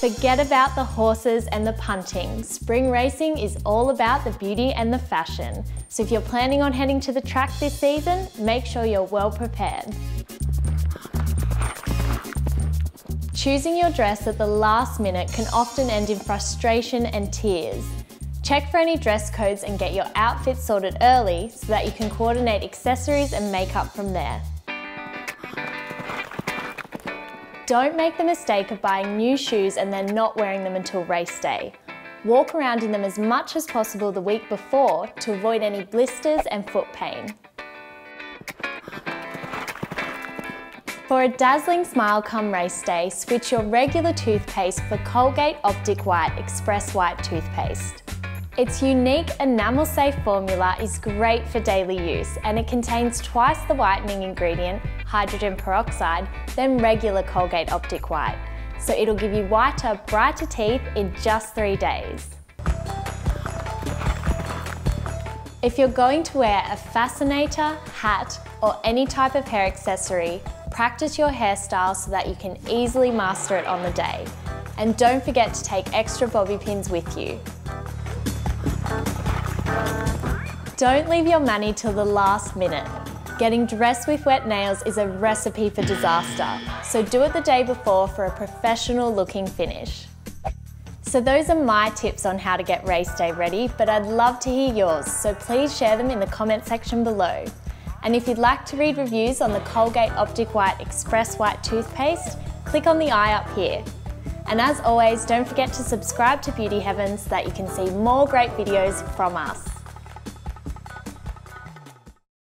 Forget about the horses and the punting. Spring racing is all about the beauty and the fashion. So if you're planning on heading to the track this season, make sure you're well prepared. Choosing your dress at the last minute can often end in frustration and tears. Check for any dress codes and get your outfit sorted early so that you can coordinate accessories and makeup from there. Don't make the mistake of buying new shoes and then not wearing them until race day. Walk around in them as much as possible the week before to avoid any blisters and foot pain. For a dazzling smile come race day, switch your regular toothpaste for Colgate Optic White Express White toothpaste. Its unique enamel-safe formula is great for daily use and it contains twice the whitening ingredient, hydrogen peroxide, than regular Colgate Optic White. So it'll give you whiter, brighter teeth in just three days. If you're going to wear a fascinator, hat, or any type of hair accessory, practice your hairstyle so that you can easily master it on the day. And don't forget to take extra bobby pins with you. Don't leave your mani till the last minute. Getting dressed with wet nails is a recipe for disaster, so do it the day before for a professional looking finish. So those are my tips on how to get race day ready, but I'd love to hear yours, so please share them in the comment section below. And if you'd like to read reviews on the Colgate Optic White Express White toothpaste, click on the eye up here. And as always, don't forget to subscribe to Beauty Heaven so that you can see more great videos from us.